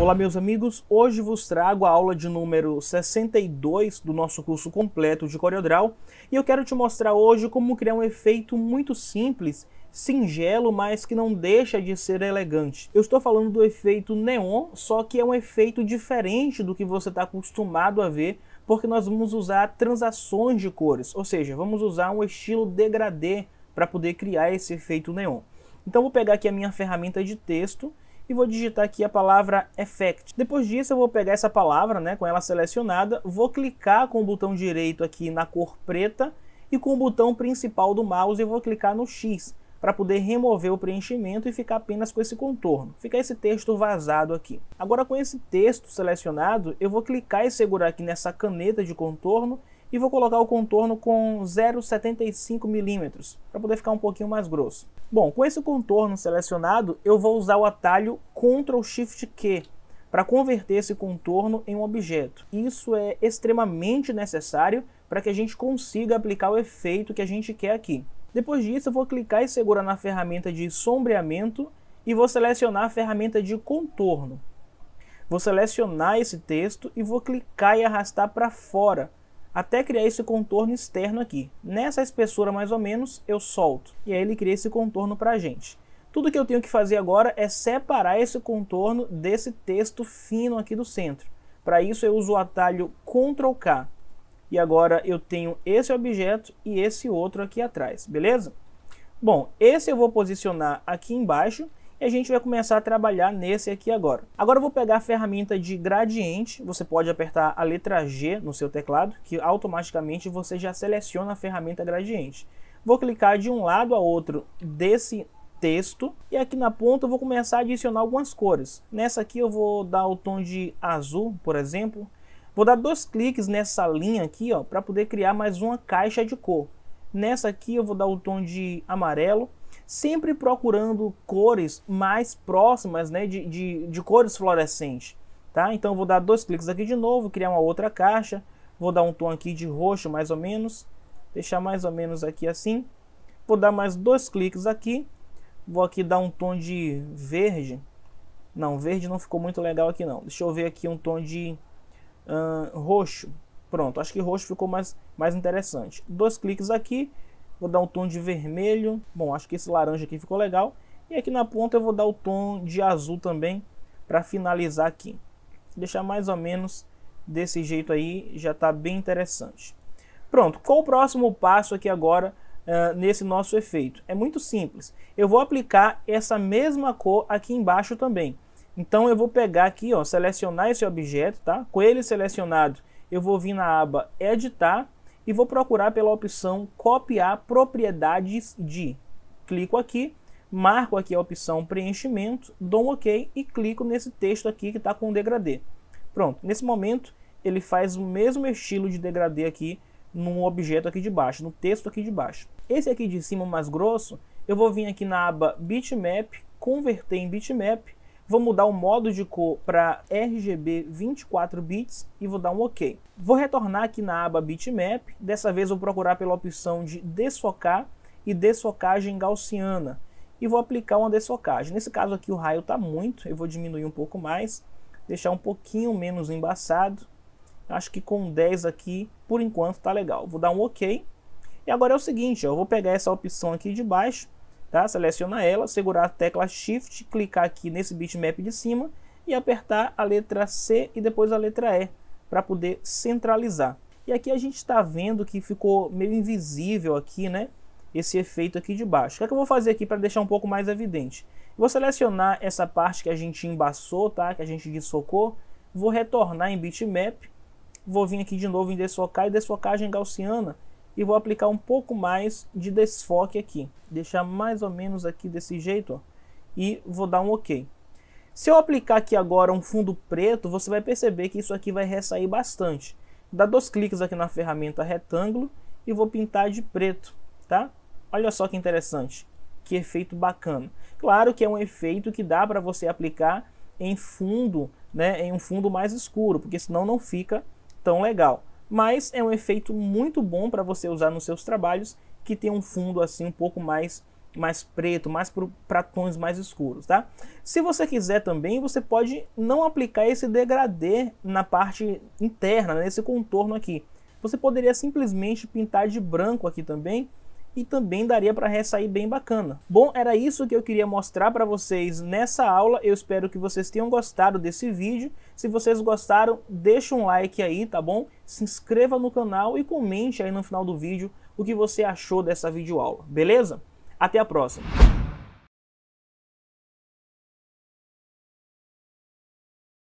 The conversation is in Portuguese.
Olá meus amigos, hoje vos trago a aula de número 62 do nosso curso completo de CorelDRAW e eu quero te mostrar hoje como criar um efeito muito simples, singelo, mas que não deixa de ser elegante. Eu estou falando do efeito neon, só que é um efeito diferente do que você está acostumado a ver, porque nós vamos usar transações de cores, ou seja, vamos usar um estilo degradê para poder criar esse efeito neon. Então vou pegar aqui a minha ferramenta de texto e vou digitar aqui a palavra Effect. Depois disso eu vou pegar essa palavra, né, com ela selecionada, vou clicar com o botão direito aqui na cor preta e com o botão principal do mouse eu vou clicar no X para poder remover o preenchimento e ficar apenas com esse contorno. Fica esse texto vazado aqui. Agora com esse texto selecionado, eu vou clicar e segurar aqui nessa caneta de contorno e vou colocar o contorno com 0,75 milímetros para poder ficar um pouquinho mais grosso. Bom, com esse contorno selecionado, eu vou usar o atalho Ctrl Shift Q para converter esse contorno em um objeto. Isso é extremamente necessário para que a gente consiga aplicar o efeito que a gente quer aqui. Depois disso, eu vou clicar e segurar na ferramenta de sombreamento e vou selecionar a ferramenta de contorno. Vou selecionar esse texto e vou clicar e arrastar para fora até criar esse contorno externo aqui. Nessa espessura mais ou menos, eu solto. E aí ele cria esse contorno para a gente. Tudo que eu tenho que fazer agora é separar esse contorno desse texto fino aqui do centro. Para isso eu uso o atalho Ctrl K. E agora eu tenho esse objeto e esse outro aqui atrás, beleza? Bom, esse eu vou posicionar aqui embaixo e a gente vai começar a trabalhar nesse aqui agora. Agora eu vou pegar a ferramenta de gradiente, você pode apertar a letra G no seu teclado, que automaticamente você já seleciona a ferramenta gradiente. Vou clicar de um lado a outro desse texto e aqui na ponta eu vou começar a adicionar algumas cores. Nessa aqui eu vou dar o tom de azul, por exemplo. Vou dar dois cliques nessa linha aqui ó, para poder criar mais uma caixa de cor. Nessa aqui eu vou dar o tom de amarelo sempre procurando cores mais próximas né, de, de, de cores fluorescentes. Tá? Então vou dar dois cliques aqui de novo, criar uma outra caixa, vou dar um tom aqui de roxo mais ou menos, deixar mais ou menos aqui assim. Vou dar mais dois cliques aqui, vou aqui dar um tom de verde. Não, verde não ficou muito legal aqui não. Deixa eu ver aqui um tom de uh, roxo. Pronto, acho que roxo ficou mais, mais interessante. Dois cliques aqui, Vou dar um tom de vermelho. Bom, acho que esse laranja aqui ficou legal. E aqui na ponta eu vou dar o tom de azul também para finalizar aqui. Deixar mais ou menos desse jeito aí, já está bem interessante. Pronto, qual o próximo passo aqui agora uh, nesse nosso efeito? É muito simples. Eu vou aplicar essa mesma cor aqui embaixo também. Então eu vou pegar aqui, ó, selecionar esse objeto, tá? Com ele selecionado, eu vou vir na aba Editar e vou procurar pela opção copiar propriedades de. Clico aqui, marco aqui a opção preenchimento, dou um OK e clico nesse texto aqui que está com degradê. Pronto, nesse momento ele faz o mesmo estilo de degradê aqui no objeto aqui de baixo, no texto aqui de baixo. Esse aqui de cima mais grosso, eu vou vir aqui na aba bitmap, converter em bitmap Vou mudar o modo de cor para RGB 24 bits e vou dar um OK. Vou retornar aqui na aba Bitmap. Dessa vez vou procurar pela opção de desfocar e desfocagem gaussiana. E vou aplicar uma desfocagem. Nesse caso aqui o raio está muito, eu vou diminuir um pouco mais, deixar um pouquinho menos embaçado. Acho que com 10 aqui, por enquanto, está legal. Vou dar um OK. E agora é o seguinte, eu vou pegar essa opção aqui de baixo Tá? Seleciona ela, segurar a tecla Shift, clicar aqui nesse bitmap de cima e apertar a letra C e depois a letra E para poder centralizar. E aqui a gente está vendo que ficou meio invisível aqui, né? Esse efeito aqui de baixo. O que, é que eu vou fazer aqui para deixar um pouco mais evidente? Vou selecionar essa parte que a gente embaçou, tá? Que a gente desfocou. Vou retornar em bitmap. Vou vir aqui de novo em desfocar e desfocagem gaussiana e vou aplicar um pouco mais de desfoque aqui. Deixar mais ou menos aqui desse jeito e vou dar um OK. Se eu aplicar aqui agora um fundo preto, você vai perceber que isso aqui vai ressair bastante. Dá dois cliques aqui na ferramenta retângulo e vou pintar de preto, tá? Olha só que interessante, que efeito bacana. Claro que é um efeito que dá para você aplicar em fundo, né, em um fundo mais escuro, porque senão não fica tão legal mas é um efeito muito bom para você usar nos seus trabalhos que tem um fundo assim um pouco mais mais preto, mais para tons mais escuros, tá? Se você quiser também, você pode não aplicar esse degradê na parte interna, nesse contorno aqui. Você poderia simplesmente pintar de branco aqui também e também daria para ressair bem bacana. Bom, era isso que eu queria mostrar para vocês nessa aula. Eu espero que vocês tenham gostado desse vídeo. Se vocês gostaram, deixa um like aí, tá bom? Se inscreva no canal e comente aí no final do vídeo o que você achou dessa videoaula, beleza? Até a próxima!